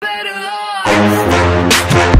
better life.